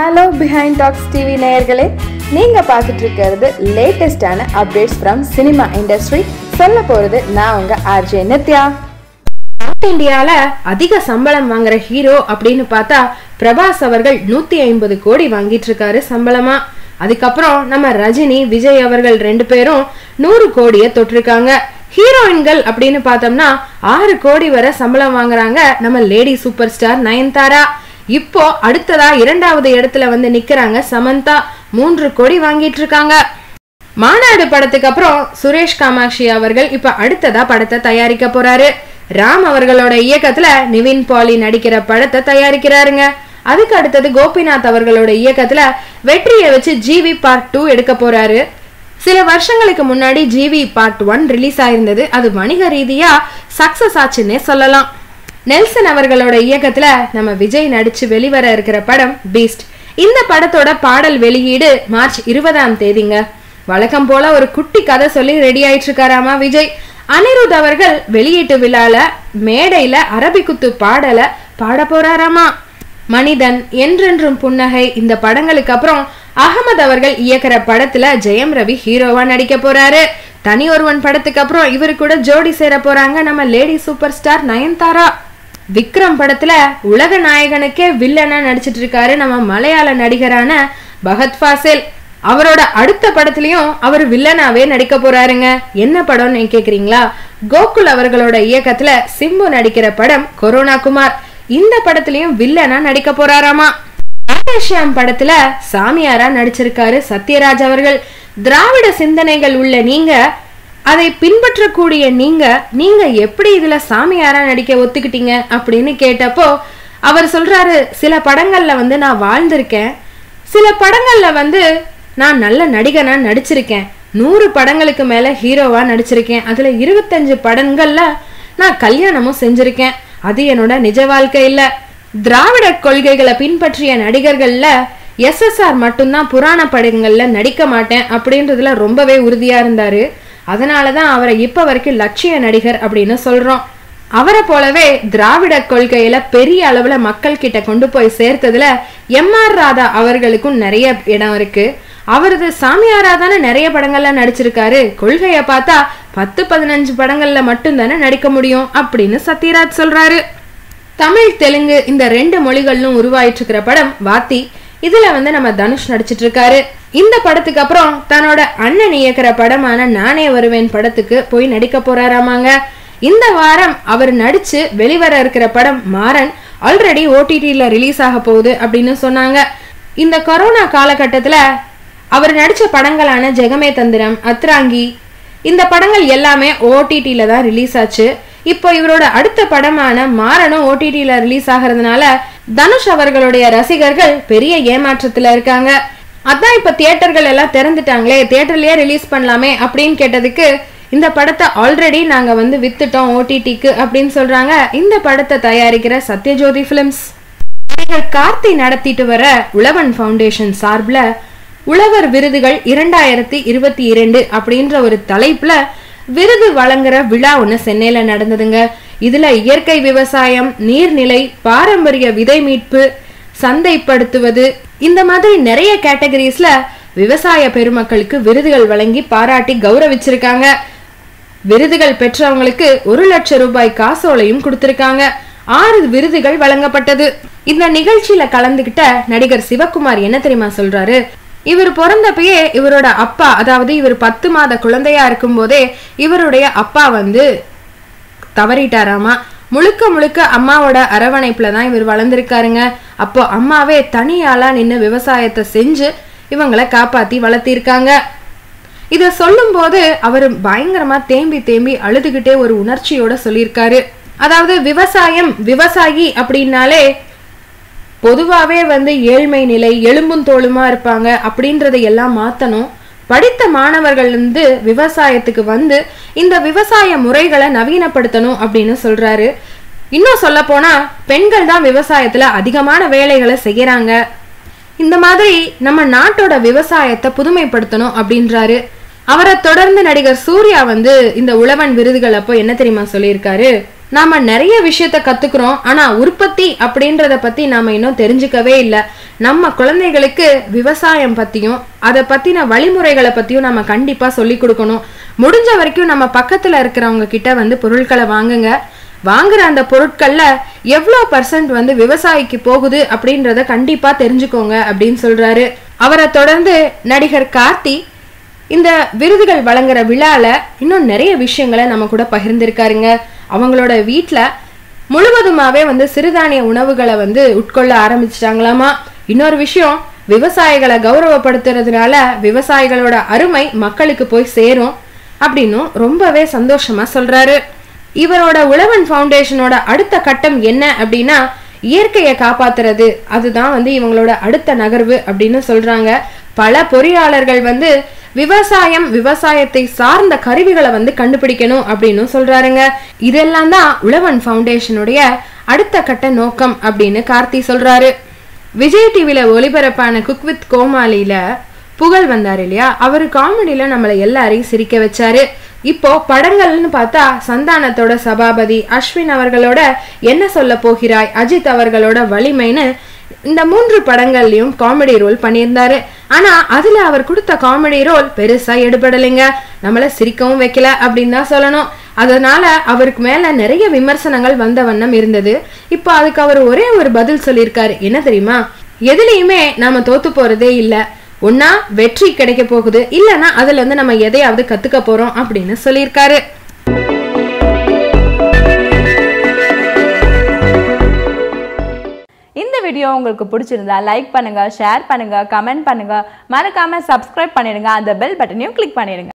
Hello behind tax TV நேயர்களே நீங்கள் பார்த்துட்டு இருக்கிறது லேட்டஸ்டான அப்டேட்ஸ் ஃப்ரம் சினிமா இண்டஸ்ட்ரி சொல்ல போகிறது நான் உங்கள் ஆர்ஜே நித்யா. நார்த் இந்தியாவில் அதிக சம்பளம் வாங்குற ஹீரோ அப்படின்னு பார்த்தா பிரபாஸ் அவர்கள் நூற்றி ஐம்பது கோடி வாங்கிட்டு இருக்காரு சம்பளமா. அதுக்கப்புறம் நம்ம ரஜினி விஜய் அவர்கள் ரெண்டு பேரும் நூறு கோடியை தொட்டிருக்காங்க. ஹீரோயின்கள் அப்படின்னு பார்த்தோம்னா ஆறு கோடி வரை சம்பளம் வாங்குறாங்க நம்ம லேடி சூப்பர் ஸ்டார் நயன்தாரா. இப்போ அடுத்ததா இரண்டாவது இடத்துல வந்து நிக்கிறாங்க சமந்தா. மூன்று கோடி வாங்கிட்டு இருக்காங்க மாநாடு படத்துக்கு அப்புறம் சுரேஷ் காமாட்சி அவர்கள் இப்ப அடுத்ததா படத்தை தயாரிக்க போறாரு. ராம் அவர்களோட இயக்கத்துல நிவின் பாலி நடிக்கிற படத்தை தயாரிக்கிறாருங்க. அதுக்கு அடுத்தது கோபிநாத் அவர்களோட இயக்கத்துல வெற்றியை வச்சு ஜிவி பார்ட் டூ எடுக்க போறாரு. சில வருஷங்களுக்கு முன்னாடி ஜிவி பார்ட் ஒன் ரிலீஸ் ஆயிருந்தது. அது வணிக ரீதியா சக்சஸ் ஆச்சுன்னே சொல்லலாம். நெல்சன் அவர்களோட இயக்கத்துல நம்ம விஜய் நடிச்சு வெளிவர இருக்கிற படம் பீஸ்ட் இந்த படத்தோட பாடல் வெளியீடு மார்ச் இருபதாம் தேதிங்க. வழக்கம் போல ஒரு குட்டி கதை சொல்லி ரெடி ஆயிட்டு இருக்காராமா விஜய்? அனிருத் அவர்கள் வெளியீட்டு விழால மேடையில அரபிக்குத்து பாடல பாட போறாராமா? மனிதன் என்றென்றும் புன்னகை. இந்த படங்களுக்கு அப்புறம் அகமது அவர்கள் இயக்குற படத்துல ஜெயம் ரவி ஹீரோவா நடிக்க போறாரு. தனி ஒருவன் படத்துக்கு அப்புறம் இவரு கூட ஜோடி சேர போறாங்க நம்ம lady super star Nayanthara. Vikram படத்துல உலக நாயகனுக்கே வில்லனா நடிச்சிட்டு இருக்காரு நம்ம மலையாள நடிகரான பகத் ஃபாசில் அவரோட அடுத்த படத்துலயும் அவர் வில்லனாவே நடிக்க போறாருங்க. என்ன படம்னு கேக்குறீங்களா? கோகுல் அவர்களோட இயக்கத்துல சிம்பு நடிக்கிற படம் கொரோனா குமார். இந்த படத்துலயும் வில்லனா நடிக்க போறாராமா? ராதேஷ்யாம் படத்துல சாமியாரா நடிச்சிருக்காரு சத்யராஜ் அவர்கள். திராவிட சிந்தனைகள் உள்ள நீங்க அதை பின்பற்றக்கூடிய நீங்க நீங்க எப்படி இதுல சாமியாரா நடிக்க ஒத்துக்கிட்டீங்க அப்படின்னு கேட்டப்போ அவர் சொல்றாரு சில படங்கள்ல வந்து நான் வாழ்ந்திருக்கேன். சில படங்கள்ல வந்து நான் நல்ல நடிகனா நடிச்சிருக்கேன். நூறு படங்களுக்கு மேல ஹீரோவா நடிச்சிருக்கேன். அதுல இருபத்தஞ்சு படங்கள்ல நான் கல்யாணமும் செஞ்சிருக்கேன். அது என்னோட நிஜ வாழ்க்கை இல்ல. திராவிட கொள்கைகளை பின்பற்றிய நடிகர்கள்ல எஸ்எஸ்ஆர் மட்டும்தான் புராண படங்கள்ல நடிக்க மாட்டேன். அப்படின்றதுல ரொம்பவே உறுதியா இருந்தாரு. அதனாலதான் அவரை இப்போ வரைக்கும் லட்சிய நடிகர் அப்படின்னு சொல்கிறோம் அவரை போலவே திராவிட கொள்கையில பெரிய அளவுல மக்கள் கிட்ட கொண்டு போய் சேர்த்ததுல எம் ஆர் ராதா அவர்களுக்கும் நிறைய இடம் இருக்கு. அவரது சாமியாரா தானே நிறைய படங்கள்ல நடிச்சிருக்காரு. கொள்கையை பார்த்தா பத்து பதினஞ்சு படங்கள்ல மட்டும்தானே நடிக்க முடியும் அப்படின்னு சத்யராஜ் சொல்றாரு. தமிழ் தெலுங்கு இந்த ரெண்டு மொழிகளிலும் உருவாயிட்டு இருக்கிற படம் வாத்தி. இதுல வந்து நம்ம தனுஷ் நடிச்சிட்டு இருக்காரு. இந்த படத்துக்கு அப்புறம் தன்னோட அண்ணன் இயக்கிற படமான நானே வருவேன் படத்துக்கு போய் நடிக்க போறாராமாங்க. இந்த வாரம் அவர் நடிச்சு வெளிவர இருக்கிற படம் மாறன் ஆல்ரெடி ஓடிடியில் ரிலீஸ் ஆக போகுது அப்படின்னு சொன்னாங்க. இந்த கொரோனா காலகட்டத்தில் அவர் நடித்த படங்களான ஜெகமே தந்திரம் அத்ராங்கி இந்த படங்கள் எல்லாமே ஓடிடியில தான் ரிலீஸ் ஆச்சு. இப்போ இவரோட அடுத்த படமான மாறனும் ஓடிடியில் ரிலீஸ் ஆகிறதுனால தனுஷ் அவர்களுடைய ரசிகர்கள் பெரிய ஏமாற்றத்துல இருக்காங்க. அதான் இப்ப தியேட்டர்கள் எல்லாம் திறந்துட்டாங்களே தியேட்டர்லயே ரிலீஸ் பண்ணலாமே அப்படின்னு கேட்டதுக்கு இந்த படத்தை ஆல்ரெடி நாங்க வந்து வித்துட்டோம் ஓடிடிக்கு அப்படின்னு சொல்றாங்க. இந்த படத்தை தயாரிக்கிற சத்யஜோதி பிலிம்ஸ் கார்த்தி நடத்திட்டு வர உழவன் ஃபவுண்டேஷன் சார்பில் உழவர் விருதுகள் இரண்டாயிரத்தி இருபத்தி இரண்டு அப்படின்ற ஒரு தலைப்புல விருது வழங்குற விழா ஒன்று சென்னையில நடந்ததுங்க. இதுல இயற்கை விவசாயம் நீர்நிலை பாரம்பரிய விதை மீட்பு சந்தைப்படுத்துவது இந்த மாதிரி நிறைய கேட்டகரிஸ்ல விவசாய பெருமக்களுக்கு விருதுகள் வழங்கி பாராட்டி கௌரவிச்சிருக்காங்க. விருதுகள் பெற்றவங்களுக்கு ஒரு லட்சம் ரூபாய் காசோலையும் கொடுத்திருக்காங்க. ஆறு விருதுகள் வழங்கப்பட்டது. இந்த நிகழ்ச்சியில கலந்துகிட்ட நடிகர் சிவகுமார் என்ன தெரியுமா சொல்றாரு? இவர் பிறந்தப்பயே இவரோட அப்பா அதாவது இவர் பத்து மாத குழந்தையா இருக்கும் போதே இவருடைய அப்பா வந்து தவறிட்டாராமா முழுக்க முழுக்க அம்மாவோட அரவணைப்புல தான் இவர் வளர்ந்துருக்காருங்க. அப்போ அம்மாவே தனியாளா நின்று விவசாயத்தை செஞ்சு இவங்களை காப்பாத்தி வளர்த்திருக்காங்க. இதை சொல்லும்போது அவர் பயங்கரமா தேம்பி தேம்பி அழுதுகிட்டே ஒரு உணர்ச்சியோட சொல்லியிருக்காரு. அதாவது விவசாயம் விவசாயி அப்படின்னாலே பொதுவாகவே வந்து ஏழ்மை நிலை எலும்பும் தோளுமா இருப்பாங்க அப்படின்றதை எல்லாம் மாத்தணும். படித்த மாணவர்கள் வந்து விவசாயத்துக்கு வந்து இந்த விவசாய முறைகளை நவீனப்படுத்தணும் அப்படின்னு சொல்றாரு. இன்னும் சொல்ல போனா பெண்கள் தான் விவசாயத்துல அதிகமான வேலைகளை செய்யறாங்க. இந்த மாதிரி நம்ம நாட்டோட விவசாயத்தை புதுமைப்படுத்தணும் அப்படின்றாரு. அவரை தொடர்ந்து நடிகர் சூர்யா வந்து இந்த உழவன் விருதுகள் அப்போ என்ன தெரியுமா சொல்லியிருக்காரு? நாம நிறைய விஷயத்த கத்துக்கிறோம் ஆனா உற்பத்தி அப்படின்றத பத்தி நாம இன்னும் தெரிஞ்சுக்கவே இல்லை. நம்ம குழந்தைகளுக்கு விவசாயம் பத்தியும் அதை பத்தின வழிமுறைகளை பத்தியும் நம்ம கண்டிப்பா சொல்லி கொடுக்கணும். முடிஞ்ச வரைக்கும் நம்ம பக்கத்துல இருக்கிறவங்க கிட்ட வந்து பொருட்களை வாங்குங்க. வாங்குற அந்த பொருட்கள்ல எவ்வளோ பர்சன்ட் வந்து விவசாயிக்கு போகுது அப்படின்றத கண்டிப்பா தெரிஞ்சுக்கோங்க அப்படின்னு சொல்றாரு. அவரை தொடர்ந்து நடிகர் கார்த்தி இந்த விருதுகள் வழங்குற விழால இன்னும் நிறைய விஷயங்களை நம்ம கூட பகிர்ந்திருக்காருங்க. அவங்களோட வீட்டில் முழுவதுமாவே வந்து சிறுதானிய உணவுகளை வந்து உட்கொள்ள ஆரம்பிச்சிட்டாங்களாமா? இன்னொரு விஷயம் விவசாயிகளை கௌரவப்படுத்துறதுனால விவசாயிகளோட அருமை மக்களுக்கு போய் சேரும் அப்படின்னும் ரொம்பவே சந்தோஷமா சொல்றாரு. இவரோட உழவன் ஃபவுண்டேஷனோட அடுத்த கட்டம் என்ன அப்படின்னா இயற்கையை காப்பாத்துறது. அதுதான் வந்து இவங்களோட அடுத்த நகர்வு அப்படின்னு சொல்றாங்க. பல பொறியாளர்கள் வந்து விவசாயம் விவசாயத்தை சார்ந்த கருவிகளை வந்து கண்டுபிடிக்கணும் அப்படின்னு சொல்றாருங்க. இதெல்லாம் தான் உழவன் ஃபவுண்டேஷனுடைய அடுத்த கட்ட நோக்கம் அப்படின்னு கார்த்தி சொல்றாரு. விஜய் டிவில ஒளிபரப்பான குக் வித் கோமாளியில புகழ் வந்தார் இல்லையா? அவர் காமெடியில நம்மளை எல்லாரையும் சிரிக்க வச்சாரு. இப்போ படங்கள்னு பார்த்தா சந்தானத்தோட சபாபதி அஸ்வின் அவர்களோட என்ன சொல்ல போகிறாய் அஜித் அவர்களோட வலிமைன்னு இந்த மூன்று படங்கள்லயும் காமெடி ரோல் பண்ணியிருந்தாரு. ஆனா அதுல அவர் கொடுத்த காமெடி ரோல் பெருசா எடுபடலைங்க. நம்மள சிரிக்கவும் வைக்கல அப்படின்னு தான் சொல்லணும். அதனால அவருக்கு மேல நிறைய விமர்சனங்கள் வந்த வண்ணம் இருந்தது. இப்போ அதுக்கு அவர் ஒரே ஒரு பதில் சொல்லியிருக்காரு. என்ன தெரியுமா? எதுலயுமே நாம தோத்து போறதே இல்ல. ஒன்னா வெற்றி கிடைக்க போகுது. இல்லைன்னா அதுல இருந்து நம்ம எதையாவது கத்துக்க போறோம் அப்படின்னு சொல்லியிருக்காரு. வீடியோ உங்களுக்கு பிடிச்சிருந்தா லைக் பண்ணுங்க ஷேர் பண்ணுங்க கமெண்ட் பண்ணுங்க. மறக்காம சப்ஸ்கிரைப் பண்ணிடுங்க. அந்த பெல் பட்டனையும் கிளிக் பண்ணிடுங்க.